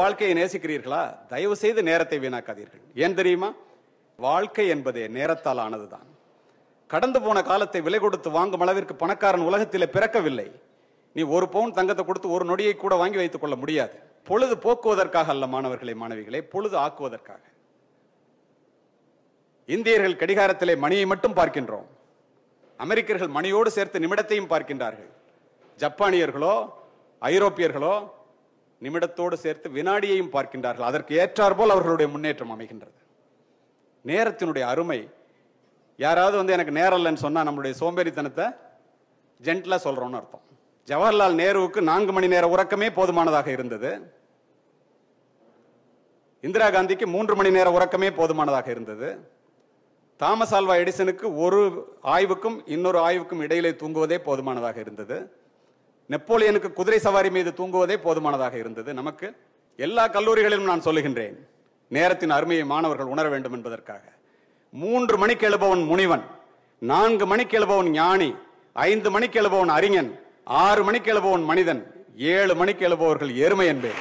வாழ்க்கையை நேசிக்கிறீர்களா? தயவு செய்து நேரத்தை வீணாக்காதீர்கள். ஏன் தெரியுமா? வாழ்க்கை என்பதே நேரத்தால் ஆனதுதான். கடந்து போன காலத்தை விலை கொடுத்து வாங்கும் அளவிற்கு பணக்காரன் உலகத்தில் பிறக்கவில்லை. நீ ஒரு பவுன் தங்கத்தை கொடுத்து ஒரு நொடியை கூட வாங்கி வைத்துக் கொள்ள முடியாது. பொழுது போக்குவதற்காக அல்ல மாணவர்களே மாணவிகளை பொழுது ஆக்குவதற்காக. இந்தியர்கள் கடிகாரத்திலே மணியை மட்டும் பார்க்கின்றோம். அமெரிக்கர்கள் மணியோடு சேர்த்து நிமிடத்தையும் பார்க்கின்றார்கள். ஜப்பானியர்களோ ஐரோப்பியர்களோ நிமிடத்தோடு சேர்த்து வினாடியையும் பார்க்கின்றார்கள். அதற்கு ஏற்றாற்போல் அவர்களுடைய முன்னேற்றம் அமைகின்றது. நேரத்தினுடைய அருமை யாராவது வந்து எனக்கு நேரம் இல்லைன்னு சொன்னால் நம்மளுடைய சோம்பேறித்தனத்தை ஜென்ட்லா சொல்கிறோம்னு அர்த்தம். ஜவஹர்லால் நேருவுக்கு நான்கு மணி நேர உறக்கமே போதுமானதாக இருந்தது. இந்திரா காந்திக்கு மூன்று மணி நேர உறக்கமே போதுமானதாக இருந்தது. தாமஸ் ஆல்வா எடிசனுக்கு ஒரு ஆய்வுக்கும் இன்னொரு ஆய்வுக்கும் இடையிலே தூங்குவதே போதுமானதாக இருந்தது. நெப்போலியனுக்கு குதிரை சவாரி மீது தூங்குவதே போதுமானதாக இருந்தது. நமக்கு எல்லா கல்லூரிகளிலும் நான் சொல்லுகின்றேன் நேரத்தின் அருமையை மாணவர்கள் உணர வேண்டும் என்பதற்காக. மூன்று மணிக்கு எழுபவன் முனிவன் நான்கு மணிக்கு எழுபவன் ஞானி ஐந்து மணிக்கு எழுபவன் அறிஞன் ஆறு மணிக்கு எழுபவன் மனிதன் ஏழு மணிக்கு எழுபவர்கள் எருமை என்பேன்.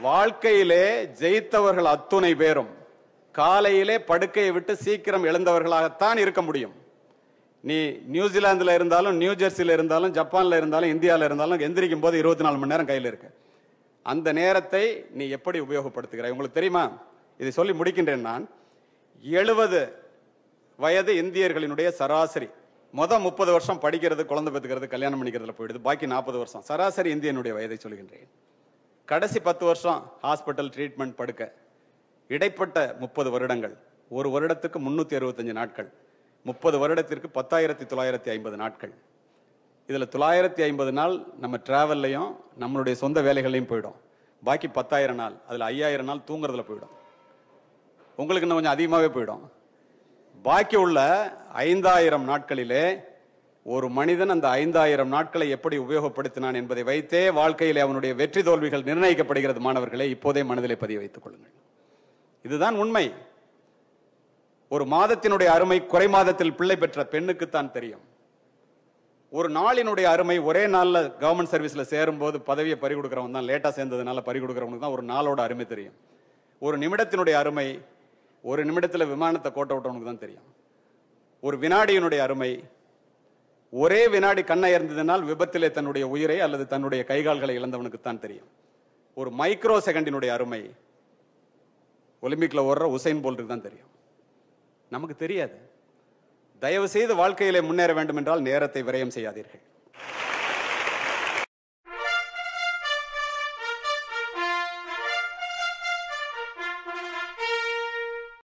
வாழ்க்கையிலே ஜெயித்தவர்கள் அத்துணை பேரும். காலையிலே படுக்கையை விட்டு சீக்கிரம் எழுந்தவர்களாகத்தான் இருக்க முடியும். நீ நியூசிலாந்தில் இருந்தாலும் நியூஜெர்சியில் இருந்தாலும் ஜப்பானில் இருந்தாலும் இந்தியாவில் இருந்தாலும் எந்திரிக்கும் போது இருபத்தி நாலு மணி நேரம் கையில் இருக்கு. அந்த நேரத்தை நீ எப்படி உபயோகப்படுத்துகிறாய்? உங்களுக்கு தெரியுமா? இதை சொல்லி முடிக்கின்றேன் நான். எழுபது வயது இந்தியர்களினுடைய சராசரி. மொதல் முப்பது வருஷம் படிக்கிறது குழந்தை பெற்றுக்கிறது கல்யாணம் பண்ணிக்கிறதுல போயிடுது. பாக்கி நாற்பது வருஷம். சராசரி இந்தியனுடைய வயதை சொல்கின்றேன். கடைசி பத்து வருஷம் ஹாஸ்பிட்டல் ட்ரீட்மெண்ட் படுக்க. இடைப்பட்ட முப்பது வருடங்கள். ஒரு வருடத்துக்கு முந்நூற்றி அறுபத்தஞ்சு நாட்கள். முப்பது வருடத்திற்கு பத்தாயிரத்தி தொள்ளாயிரத்தி ஐம்பது நாட்கள். இதில் தொள்ளாயிரத்தி ஐம்பது நாள் நம்ம டிராவல்லையும் நம்மளுடைய சொந்த வேலைகள்லையும் போயிடும். பாக்கி பத்தாயிரம் நாள் அதில் ஐயாயிரம் நாள் தூங்குறதுல போயிடும். உங்களுக்கு இன்னும் கொஞ்சம் அதிகமாகவே போயிடும். பாக்கி உள்ள ஐந்தாயிரம் நாட்களிலே ஒரு மனிதன் அந்த ஐந்தாயிரம் நாட்களை எப்படி உபயோகப்படுத்தினான் என்பதை வைத்தே வாழ்க்கையிலே அவனுடைய வெற்றி தோல்விகள் நிர்ணயிக்கப்படுகிறது. மாணவர்களே இப்போதே மனதிலே பதிய வைத்துக் கொள்ளுங்கள். இதுதான் உண்மை. ஒரு மாதத்தினுடைய அருமை குறை மாதத்தில் பிள்ளை பெற்ற பெண்ணுக்குத்தான் தெரியும். ஒரு நாளினுடைய அருமை ஒரே நாளில் கவர்மெண்ட் சர்வீஸில் சேரும்போது பதவியை பறி கொடுக்குறவன் தான். லேட்டாக சேர்ந்ததுனால பறி கொடுக்குறவனுக்கு தான் ஒரு நாளோட அருமை தெரியும். ஒரு நிமிடத்தினுடைய அருமை ஒரு நிமிடத்தில் விமானத்தை கோட்டை விட்டவனுக்கு தான் தெரியும். ஒரு வினாடியினுடைய அருமை ஒரே வினாடி கண்ணை இருந்ததினால் விபத்திலே தன்னுடைய உயிரை அல்லது தன்னுடைய கைகால்களை இழந்தவனுக்கு தான் தெரியும். ஒரு மைக்ரோ செகண்டினுடைய அருமை ஒலிம்பிக்ல ஓடுற உசைன் போல்ட்டுக்கு தான் தெரியும். நமக்கு தெரியாது. தயவு செய்து வாழ்க்கையிலே முன்னேற வேண்டும் என்றால் நேரத்தை விரயம் செய்யாதீர்கள்.